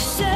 say